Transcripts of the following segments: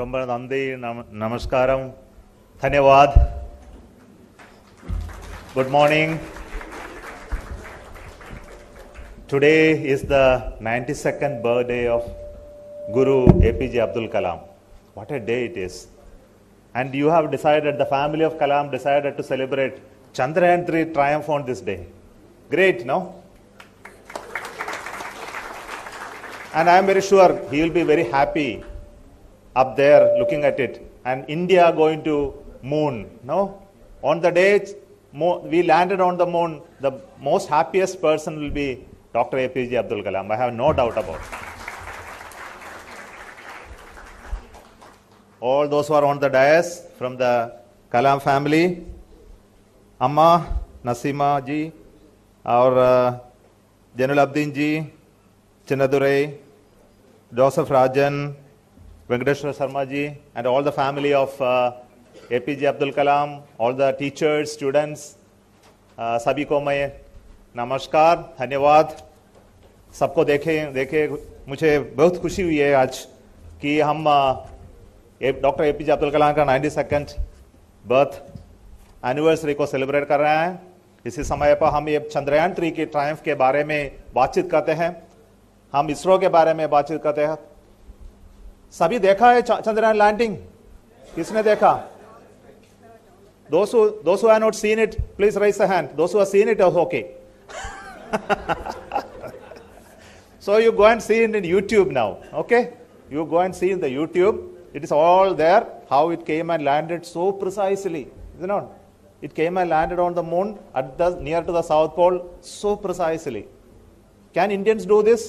ரொம்ப നന്ദി നമസ്കാരം ധന്യവാദ് Good morning. Today is the 92nd birthday of Guru APJ Abdul Kalam. What a day it is. And you have decided, the family of Kalam decided to celebrate Chandrayaan triumph on this day. Great, no? And I am very sure he will be very happy up there looking at it. And india going to moon no? On the day we landed on the moon the most happiest person will be dr apj abdul kalam. I have no doubt about it. All those who are on the dais from the kalam family amma nasima ji our uh, Janul Abdin ji, Chinnadurai, Joseph Rajan, Venkateshwar Sharma ji, and all the family of uh, APJ Abdul Kalam, all the teachers, students, uh, सभी को मैं नमस्कार धन्यवाद। सबको देखे देखे मुझे बहुत खुशी हुई है आज कि हम doctor A P J Abdul Kalam का नाइन्टी सेकेंड बर्थ एनिवर्सरी को सेलिब्रेट कर रहे हैं। इसी समय पर हम ये चंद्रयान थ्री के ट्रायम्फ के बारे में बातचीत करते हैं। हम इसरो के बारे में बातचीत करते हैं। सभी देखा है च- चंद्रयान लैंडिंग किसने देखा those who those who have not seen it please raise a hand those who have seen it are okay so you go and see it in youtube now okay you go and see in the youtube it is all there how it came and landed so precisely is it not it came and landed on the moon at the near to the south pole so precisely can indians do this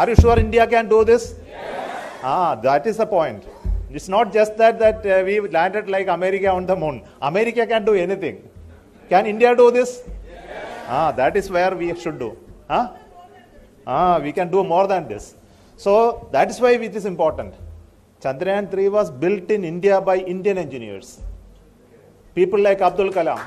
Are you sure india can do this Yes. Ah, that is the point. It's not just that that uh, we landed like America on the moon. America can do anything. Can India do this? Yes. Ah, that is where we should do. Huh? Ah, we can do more than this. So that is why it is important. Chandrayaan 3 was built in India by Indian engineers. People like Abdul Kalam.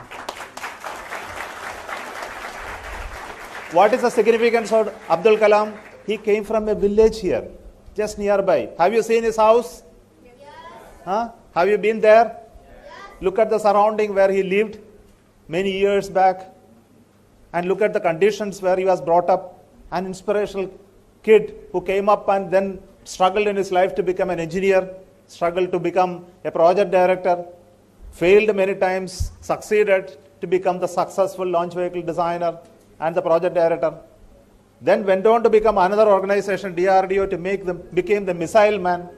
What is the significance of Abdul Kalam? He came from a village here, just nearby. Have you seen his house? Huh? Have you been there? Look at the surrounding where he lived many years back. And look at the conditions where he was brought up. An inspirational kid who came up and then struggled in his life to become an engineer, struggled to become a project director, failed many times, succeeded to become the successful launch vehicle designer and the project director then went on to become another organization, DRDO, to make them became the missile man.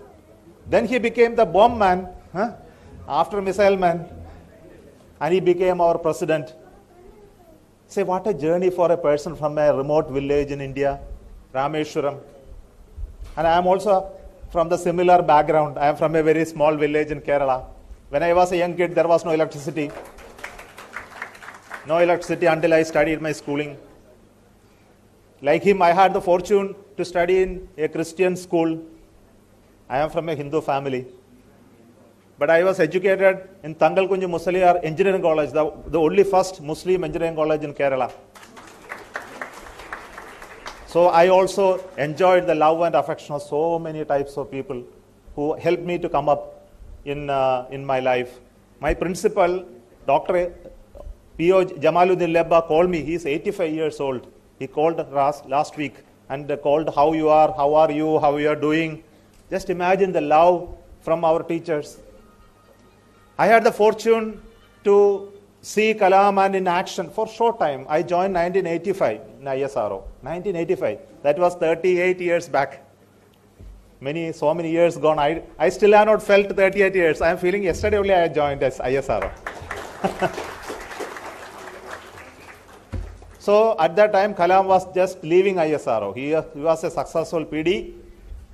Then he became the bomb man huh? after missile man, and he became our president. Say, what a journey for a person from a remote village in India, Rameshwaram. And I am also from the similar background. I am from a very small village in Kerala. When I was a young kid, there was no electricity. No electricity until I studied my schooling. Like him, I had the fortune to study in a Christian school. I am from a Hindu family. But I was educated in Thangal Kunju Musaliar Engineering College, the, the only first Muslim engineering college in Kerala. So I also enjoyed the love and affection of so many types of people who helped me to come up in, uh, in my life. My principal, Dr. P.O. Jamaluddin Lebba, called me. He is 85 years old. He called last, last week and called how you are, how are you, how you are doing. Just imagine the love from our teachers. I had the fortune to see Kalam and in action for short time. I joined 1985 in ISRO. 1985. That was 38 years back. Many, so many years gone. I, I still have not felt 38 years. I am feeling yesterday only I joined as ISRO. So at that time, Kalam was just leaving ISRO. He, he was a successful PD,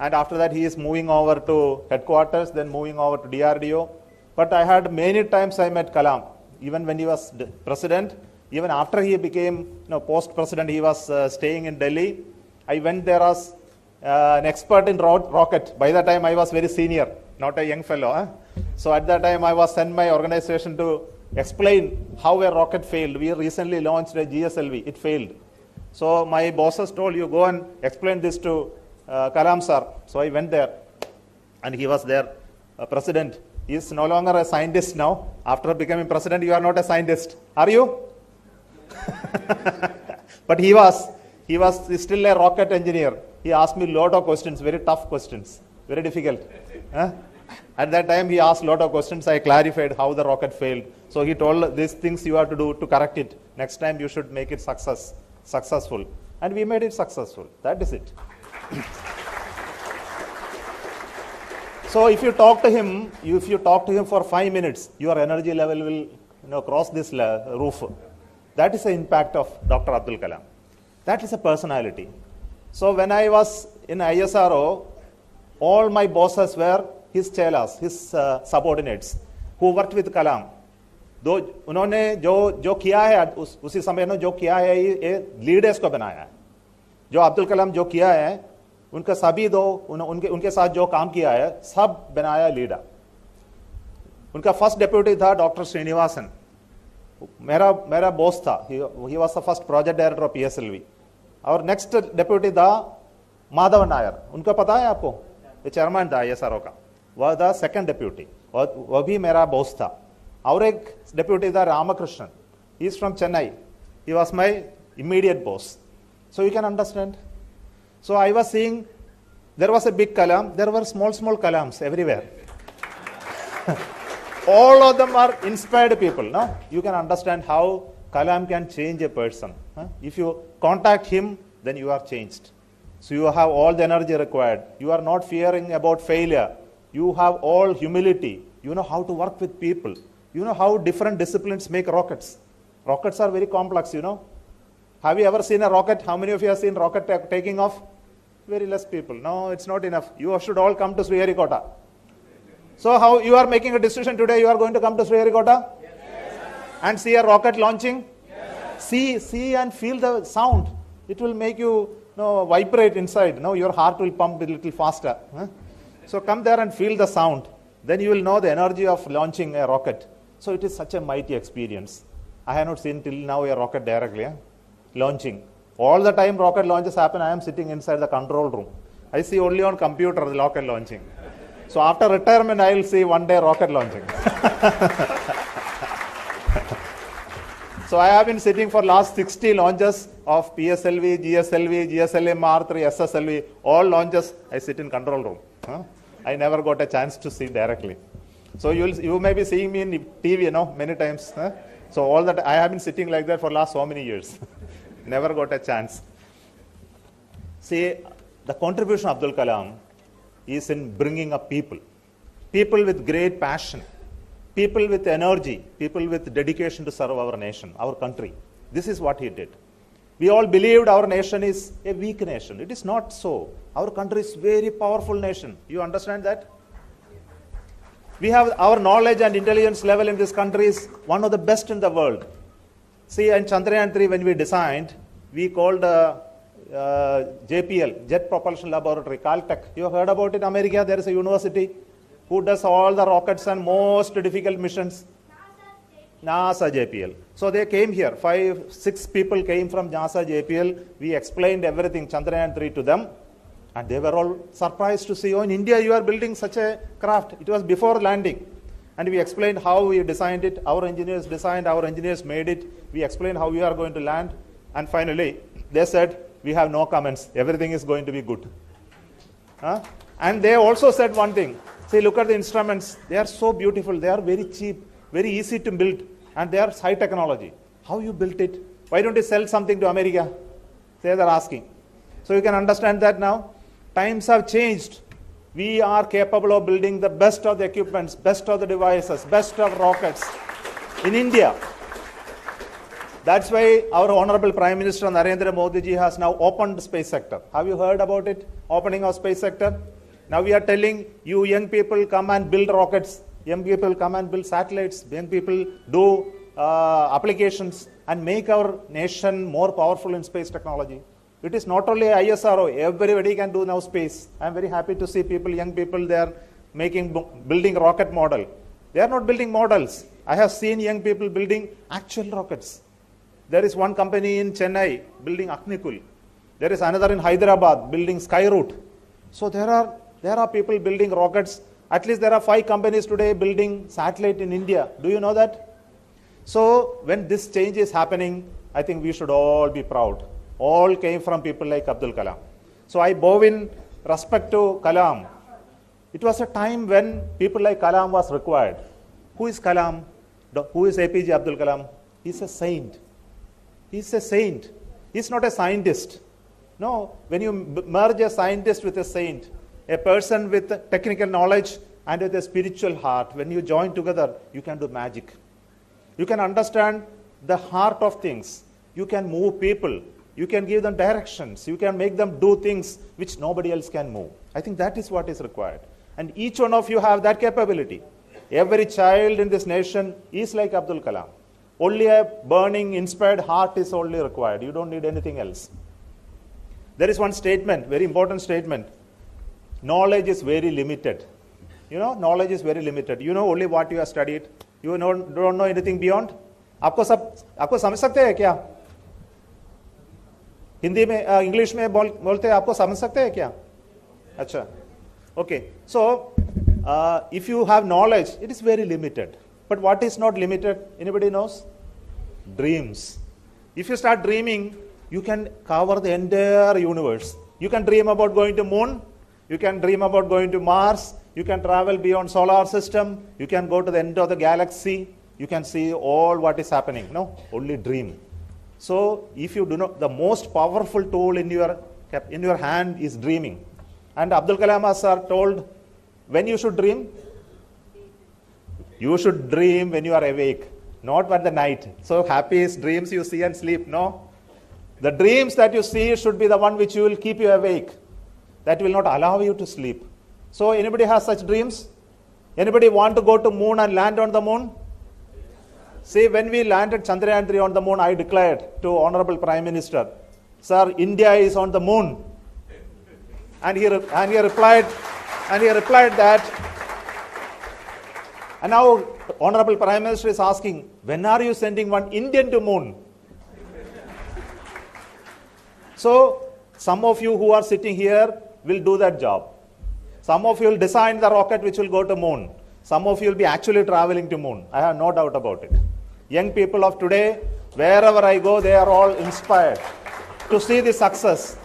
and after that, he is moving over to headquarters, then moving over to DRDO. But I had many times I met Kalam, even when he was president, even after he became you know, post president, he was uh, staying in Delhi. I went there as uh, an expert in ro- rocket. By that time, I was very senior, not a young fellow. Huh? So at that time, I was sent my organization to explain how a rocket failed. We recently launched a GSLV, it failed. So my bosses told you go and explain this to uh, Kalam sir. So I went there. and he was there, uh, president. He is no longer a scientist now. After becoming president, you are not a scientist. Are you? but he was. He was still a rocket engineer. He asked me a lot of questions, very tough questions, very difficult. Huh? At that time, he asked a lot of questions. I clarified how the rocket failed. So he told these things you have to do to correct it. Next time, you should make it success, successful. And we made it successful. That is it. so if you talk to him, if you talk to him for five minutes, your energy level will you know, cross this roof. That is the impact of Dr. Abdul Kalam. That is a personality. So when I was in ISRO, all my bosses were his chelas, his subordinates, who worked with Kalam. दो उन्होंने जो जो किया है उस, उसी समय ने जो किया है ये, लीडर्स को बनाया है। जो अब्दुल कलाम जो किया है उनका सभी दो उन, उनके उनके साथ जो काम किया है सब बनाया लीडर उनका फ़र्स्ट डेप्यूटी था डॉक्टर श्रीनिवासन। मेरा मेरा बॉस था। He was the first project director of PSLV और नेक्स्ट डेप्यूटी था माधव नायर। उनका पता है आपको? ये चेयरमैन था ये सरों का was the second deputy, Vabi Mera Bosta. Our deputy the Ramakrishnan. He from Chennai. He was my immediate boss. So you can understand. So I was seeing there was a big column, there were small, small columns everywhere. All of them are inspired people. Now You can understand how Kalam can change a person. If you contact him, then you are changed. So you have all the energy required. You are not fearing about failure. You have all humility. You know how to work with people. You know how different disciplines make rockets. Rockets are very complex, you know. Have you ever seen a rocket? How many of you have seen rocket ta- taking off? Very less people. No, it's not enough. You should all come to Sriharikota. So how you are making a decision today? You are going to come to Sriharikota and see a rocket launching. See, see and feel the sound. It will make you, you know, vibrate inside. No, your heart will pump a little faster. huh? So come there and feel the sound. Then you will know the energy of launching a rocket. So it is such a mighty experience. I have not seen till now a rocket directly. huh? launching. All the time rocket launches happen, I am sitting inside the control room. I see only on computer the rocket launching. So after retirement, I will see one day rocket launching. so I have been sitting for last 60 launches of PSLV, GSLV, GSLM R3, SSLV, all launches. I sit in control room. huh? I never got a chance to see directly. So you you may be seeing me in TV, you know, many times. huh? So all that I have been sitting like that for last so many years. never got a chance. See, the contribution of Abdul Kalam is in bringing up people. People with great passion, people with energy, people with dedication to serve our nation, our country. This is what he did. We all believed our nation is a weak nation. It is not so. Our country is very powerful nation. You understand that? We have our knowledge and intelligence level in this country is one of the best in the world. See, in Chandrayaan 3, when we designed, we called uh, uh, JPL, Jet Propulsion Laboratory, Caltech. You have heard about it, in America? There is a university who does all the rockets and most difficult missions. NASA JPL. So they came here. Five, six people came from NASA JPL. We explained everything, Chandrayaan 3 to them. And they were all surprised to see, oh, in India you are building such a craft. It was before landing. And we explained how we designed it. Our engineers designed, our engineers made it. We explained how we are going to land. And finally, they said, we have no comments. Everything is going to be good. Huh? And they also said one thing. See, look at the instruments. They are so beautiful. They are very cheap, very easy to build, and they are high technology. How you built it? Why don't you sell something to America? They are asking. So you can understand that now. Times have changed. We are capable of building the best of the equipments, best of the devices, best of rockets in India. That's why our Honorable Prime Minister Narendra Modi ji has now opened the space sector. Have you heard about it? Opening of space sector. Now we are telling you young people come and build rockets. Young people come and build satellites. Young people do uh, applications and make our nation more powerful in space technology. It is not only ISRO. Everybody can do now space. I am very happy to see people, young people, they are making building rocket model. They are not building models. I have seen young people building actual rockets. There is one company in Chennai building Agnikul. There is another in Hyderabad building Skyroot. So there are There are people building rockets. At least there are five companies today building satellite in India. Do you know that? So when this change is happening, I think we should all be proud. All came from people like Abdul Kalam. So I bow in respect to Kalam. It was a time when people like Kalam was required. Who is Kalam? Who is APJ Abdul Kalam? He's a saint. He's a saint. He's not a scientist. No, when you merge a scientist with a saint, a person with technical knowledge and with a spiritual heart, when you join together, you can do magic. You can understand the heart of things. You can move people. You can give them directions. You can make them do things which nobody else can move. I think that is what is required. And each one of you have that capability. Every child in this nation is like Abdul Kalam. Only a burning, inspired heart is only required. You don't need anything else. There is one statement, very important statement Knowledge is very limited. You know, knowledge is very limited. You know only what you have studied. You know, don't know anything beyond. आपको सब आपको समझ सकते हैं क्या हिंदी में अ, English में बोल, बोलते हैं आपको समझ सकते हैं क्या अच्छा okay so if you have knowledge it is very limited but what is not limited anybody knows dreams. If you start dreaming, you can cover the entire universe. You can dream about going to moon. you can dream about going to Mars. You can travel beyond solar system. You can go to the end of the galaxy. You can see all what is happening. No, only dream. So if you do not, the most powerful tool in your in your hand is dreaming. And Abdul Kalam sir told, when you should dream, you should dream when you are awake, not at the night. So happy is dreams you see and sleep. No. The dreams that you see should be the one which will keep you awake. That will not allow you to sleep. So anybody has such dreams? Anybody want to go to moon and land on the moon? See, when we landed Chandrayaan 3 on the moon, I declared to Honorable Prime Minister, Sir, India is on the moon. And he, and he replied, and he replied that and now, Honorable Prime Minister is asking, when are you sending one Indian to moon? So, some of you who are sitting here will do that job. Some of you will design the rocket which will go to moon. Some of you will be actually traveling to moon. I have no doubt about it. Young people of today, wherever I go, they are all inspired to see the success.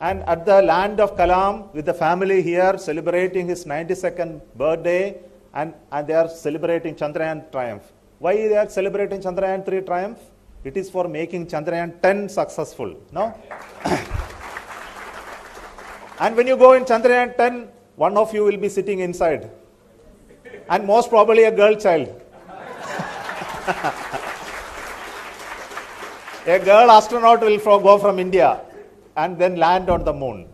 And at the land of Kalam, with the family here celebrating his 92nd birthday, and, and they are celebrating Chandrayaan triumph. Why they are celebrating Chandrayaan 3 triumph? It is for making Chandrayaan 10 successful. No? And when you go in Chandrayaan 10, one of you will be sitting inside. And most probably a girl child. a girl astronaut will go from India and then land on the moon.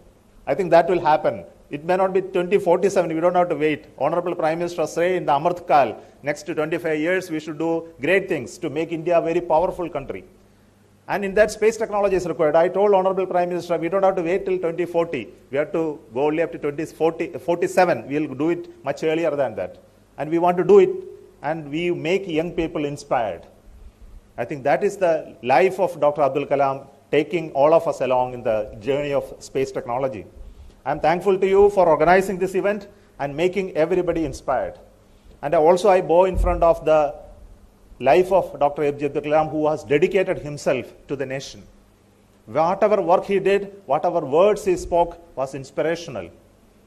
I think that will happen. It may not be 2047, we don't have to wait. Honorable Prime Minister say in the Amrit Kal, next to 25 years, we should do great things to make India a very powerful country. And in that, space technology is required. I told Honorable Prime Minister, we don't have to wait till 2040. We have to go only up to 2047. We will do it much earlier than that. And we want to do it, and we make young people inspired. I think that is the life of Dr. Abdul Kalam, taking all of us along in the journey of space technology. I'm thankful to you for organizing this event and making everybody inspired. And also, I bow in front of the life of Dr. APJ Abdul Kalam, who has dedicated himself to the nation. Whatever work he did, whatever words he spoke, was inspirational.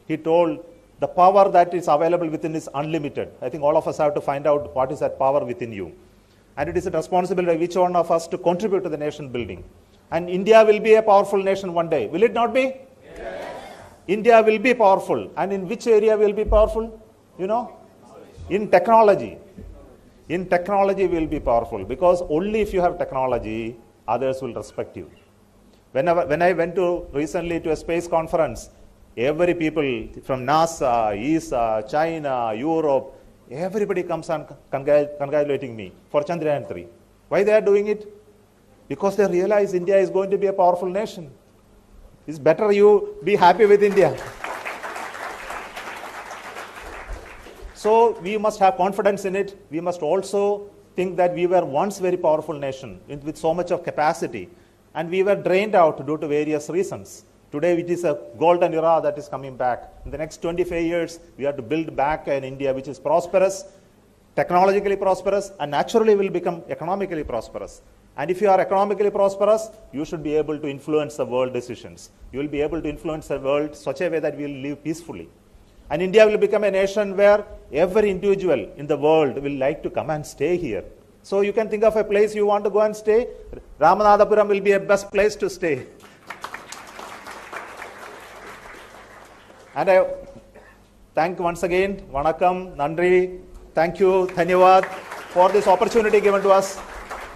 He told the power that is available within is unlimited. I think all of us have to find out what is that power within you. And it is a responsibility of each one of us to contribute to the nation building. And India will be a powerful nation one day. Will it not be? India will be powerful. And in which area will be powerful? You know? In technology. In technology, will be powerful because only if you have technology, others will respect you. Whenever, when I went to recently to a space conference, every people from NASA, ESA, China, Europe, everybody comes and congratulating me for Chandrayaan 3. Why they are doing it? Because they realize India is going to be a powerful nation. It's better you be happy with India. So we must have confidence in it. We must also think that we were once a very powerful nation with with so much of capacity, and we were drained out due to various reasons. Today, it is a golden era that is coming back. In the next 25 years, we have to build back an India which is prosperous, technologically prosperous, and naturally will become economically prosperous. And if you are economically prosperous, you should be able to influence the world decisions. You will be able to influence the world such a way that we will live peacefully. And India will become a nation where every individual in the world will like to come and stay here. So you can think of a place you want to go and stay. Ramanathapuram will be a best place to stay. And I thank once again, Vanakkam, Nandri, thank you, Dhanyavad, for this opportunity given to us,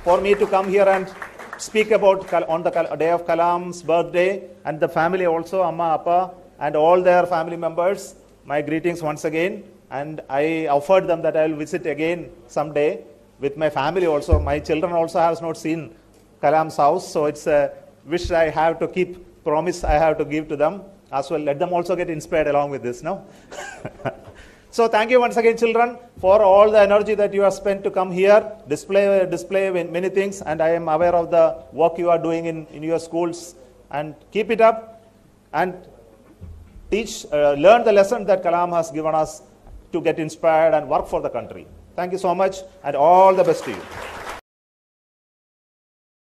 for me to come here and speak about on the day of Kalam's birthday and the family also, Amma, Appa, and all their family members. My greetings once again. And I offered them that I will visit again someday with my family also. My children also has not seen Kalam's house, so it's a wish I have to keep, promise I have to give to them as well. Let them also get inspired along with this, no? so thank you once again, children, for all the energy that you have spent to come here, display, display many things, and I am aware of the work you are doing in, in your schools. And keep it up and teach, uh, learn the lesson that Kalam has given us to get inspired and work for the country. Thank you so much, and all the best to you.